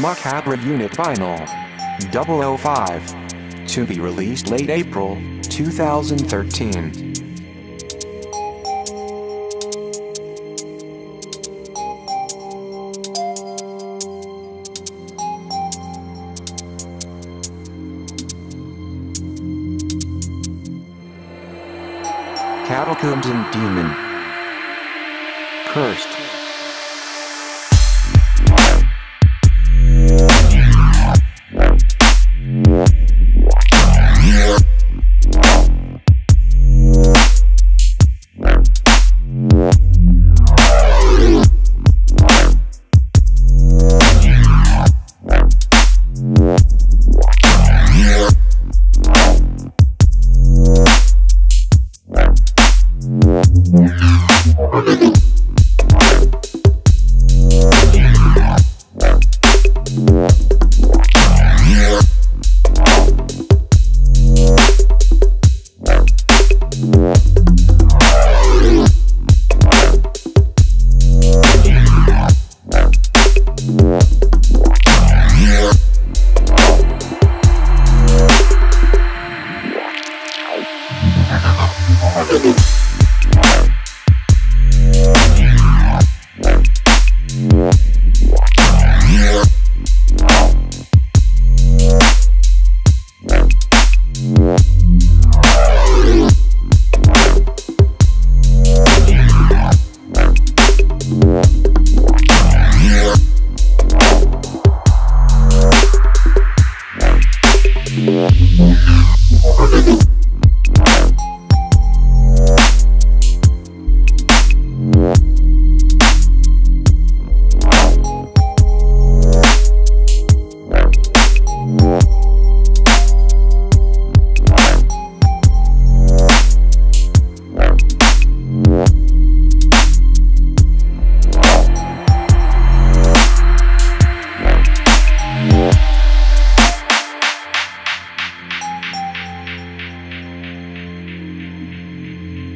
Macabre Unit Vinyl 005. To be released late April 2013. Catacombs and Demon. Cursed.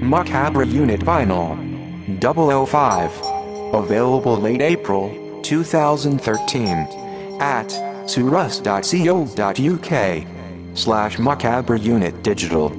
Macabre Unit Vinyl 005. Available late April 2013 at surus.co.uk slash macabre unit digital.